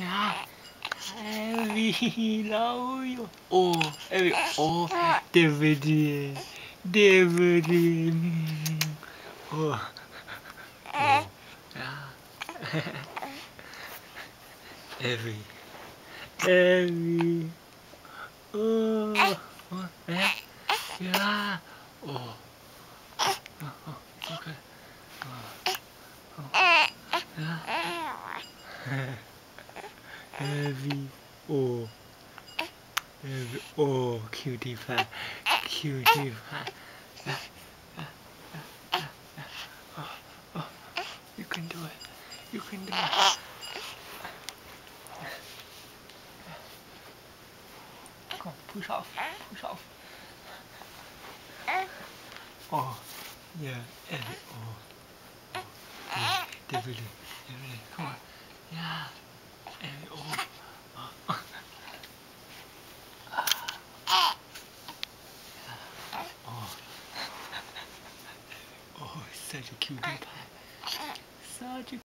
Evy, love you. Oh, Evy. Oh. David. Mm. Oh. oh. Yeah. Evy. Evy. Oh. oh. Yeah. Oh. Oh, oh. Okay. Oh. Oh. Yeah. Heavy. Oh. Heavy. Oh, cutie pie. Cutie pie. Oh. You can do it. You can do it. Come on, push off. Push off. Oh, yeah. Heavy. Oh. oh. David. David. Come on. Yeah. And oh, oh. oh, oh, such a cutie pie. Such a